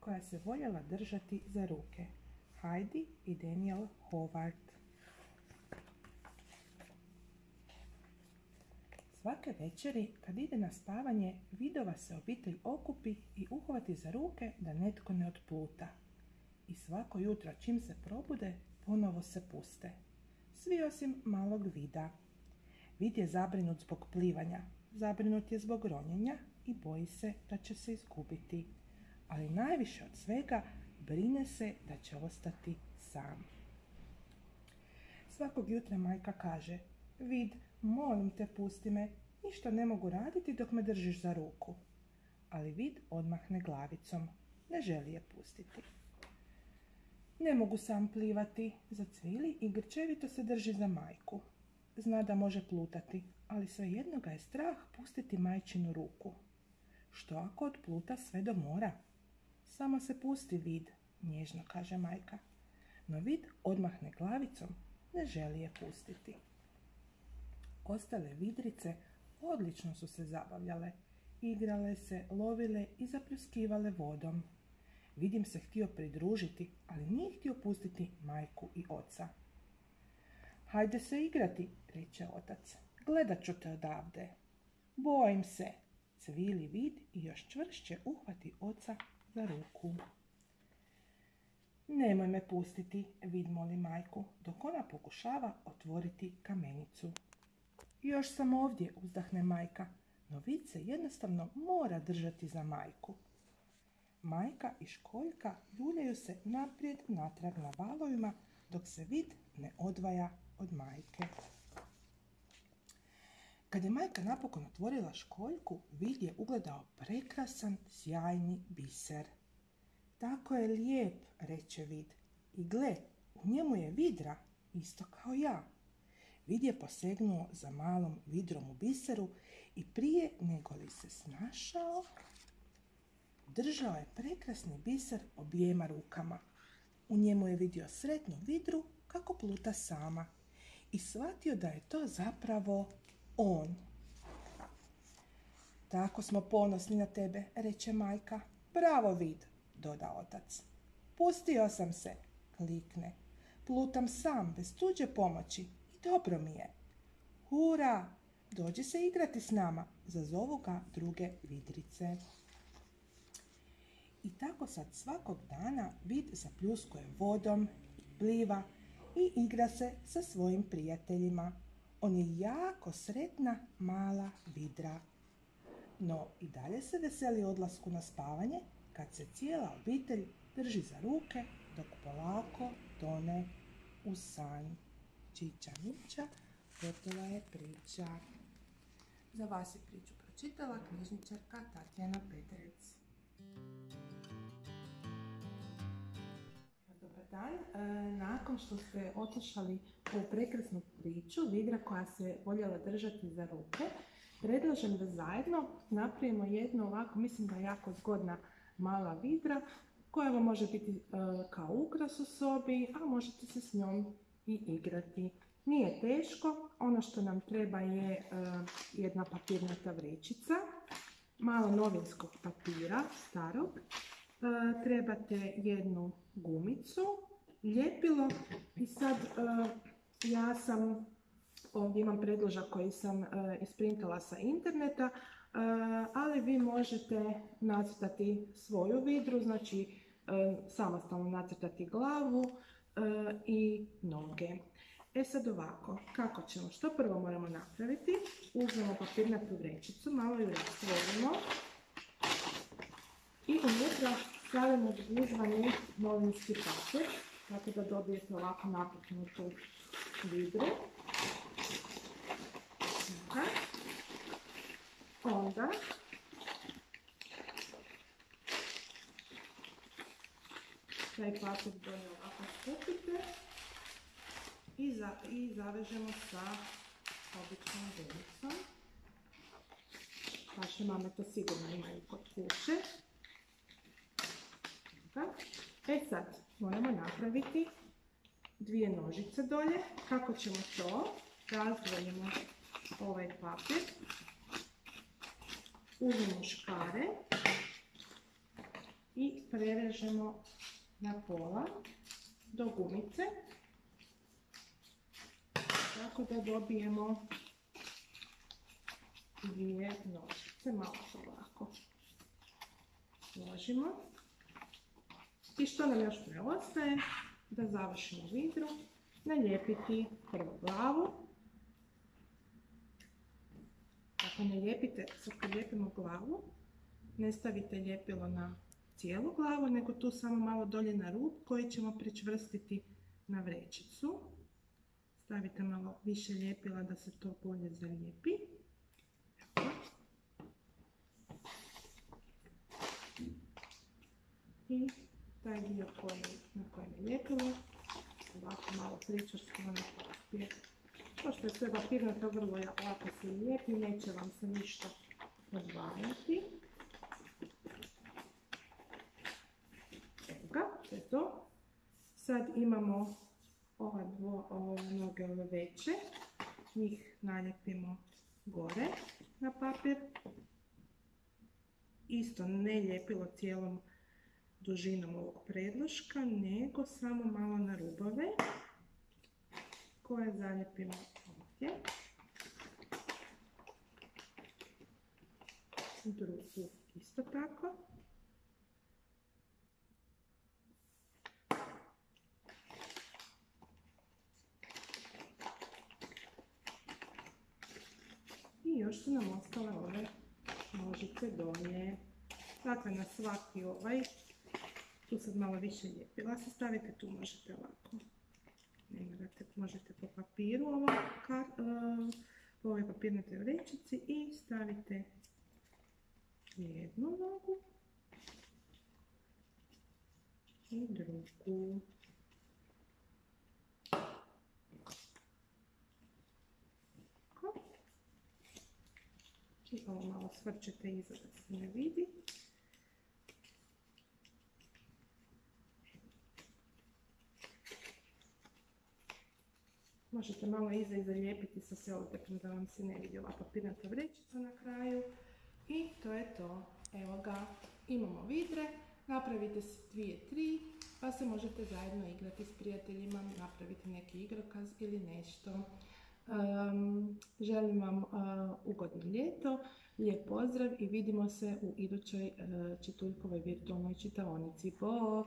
koja se voljela držati za ruke. Heidi i Daniel Howard. Svake večeri, kad ide na spavanje, vidova se obitelj okupi i uhvati za ruke da netko ne otpluta. I svako jutro čim se probude, ponovo se puste. Svi osim malog vida. Vid je zabrinut zbog plivanja, zabrinut je zbog ronjenja i boji se da će se izgubiti. Ali najviše od svega brine se da će ostati sam. Svakog jutra majka kaže, vid, molim te pusti me, ništa ne mogu raditi dok me držiš za ruku. Ali vid odmahne glavicom, ne želi je pustiti. Ne mogu sam plivati, zacvili i grčevito se drži za majku. Zna da može plutati, ali svejedno ga je strah pustiti majčinu ruku. Što ako odpluta sve do mora? Samo se pusti vid, nježno kaže majka. No vid odmahne glavicom, ne želi je pustiti. Ostale vidrice odlično su se zabavljale. Igrale se, lovile i zapljuskivale vodom. Vidim se htio pridružiti, ali nije htio pustiti majku i oca. Hajde se igrati, reče otac. Gledat ću te odavde. Bojim se, cvili vid i još čvršće uhvati oca za ruku. Nemoj me pustiti, vid moli majku, dok ona pokušava otvoriti kamenicu. Još sam ovdje, uzdahne majka, no vid se jednostavno mora držati za majku. Majka i školjka ljuljaju se naprijed natrag na valovima, dok se vid ne odvaja od majke. Kad je majka napokon otvorila školjku, vid je ugledao prekrasan, sjajni biser. Tako je lijep, reče vid. I gle, u njemu je vidra, isto kao ja. Vid je posegnuo za malom vidrom u biseru i prije nego li se snašao, držao je prekrasni biser objema rukama. U njemu je vidio sretnu vidru kako pluta sama i shvatio da je to zapravo on. Tako smo ponosni na tebe, reče majka. Bravo vid, doda otac. Pustio sam se, klikne. Plutam sam, bez tuđe pomoći i dobro mi je. Hura, dođi se igrati s nama, zazovu ga druge vidrice. I tako sad svakog dana vid zapljuskuje vodom, pliva i igra se sa svojim prijateljima. On je jako sretna mala vidra. No i dalje se veseli odlasku na spavanje kad se cijela obitelj drži za ruke dok polako tone u sanj. Čiča Mića, gotova je priča. Za vas je priču pročitala knjižničarka Tatjana Petrec. Dobar dan. E, nakon što ste otišali u prekrasnu priču, vidra koja se voljela držati za ruke, predlažem da zajedno napravimo jednu ovako, mislim da je jako zgodna mala vidra, koja vam može biti e, kao ukras u sobi, a možete se s njom i igrati. Nije teško, ono što nam treba je e, jedna papirnata vrećica, malo novinskog papira, starog, trebate jednu gumicu, ljepilo i sad ja sam, ovdje imam predložak koji sam isprintala sa interneta, ali vi možete nacrtati svoju vidru, znači samostalno nacrtati glavu i noge. E sad ovako, kako ćemo, što prvo moramo napraviti? Uzmemo papirnatu vrećicu, malo ju rastvorimo i unutra stavimo zgužvani novinski papir, tako da dobijete ovako napuknutu vidru. Onda taj papir dolje ovako skupite i, za, i zavežemo sa običnom gulicom. Vaše mame to sigurno imaju kod kuće. E sad moramo napraviti dvije nožice dolje. Kako ćemo to? Razdvojimo ovaj papir uzmemo škare i prerežemo na pola do gumice. Tako da dobijemo dvije nožice, malo ovako složimo. I što nam još preostaje? Da završimo vidru, nalijepiti prvu glavu. Ako ne lijepite, sad lijepimo glavu, ne stavite ljepilo na cijelu glavu, nego tu samo malo dolje na rub koji ćemo pričvrstiti na vrećicu. Stavite malo više ljepila da se to bolje zalijepi. I taj dio koji, na kojem je ljepilo, ovako malo pričvrstimo na papir. To što je sve papirnato vrlo lako se lijepi, neće vam se ništa odvajati. Evo ga, to je to. Sad imamo ova dvo, ove noge ove veće, njih naljepimo gore na papir. Isto ne lijepilo cijelom dužinom ovog predloška, nego samo malo na rubove koje zalijepimo ovdje. Drugu isto tako. I još su nam ostale ove nožice dolje. Dakle, na svaki ovaj, tu sad malo više ljepila se stavite, tu možete ovako. Ne morate, možete po papiru ovo, uh, po ovoj papirnatoj vrećici i stavite jednu nogu i drugu. I ovo malo svrčete iza da se ne vidi. Možete malo iza i zalijepiti sa selotepom da vam se ne vidi ova papirnata vrećica na kraju. I to je to. Evo ga, imamo vidre. Napravite se dvije, tri, pa se možete zajedno igrati s prijateljima, napraviti neki igrokaz ili nešto. želim vam ugodno ljeto, lijep pozdrav i vidimo se u idućoj uh, virtualnoj čitaonici. Bok!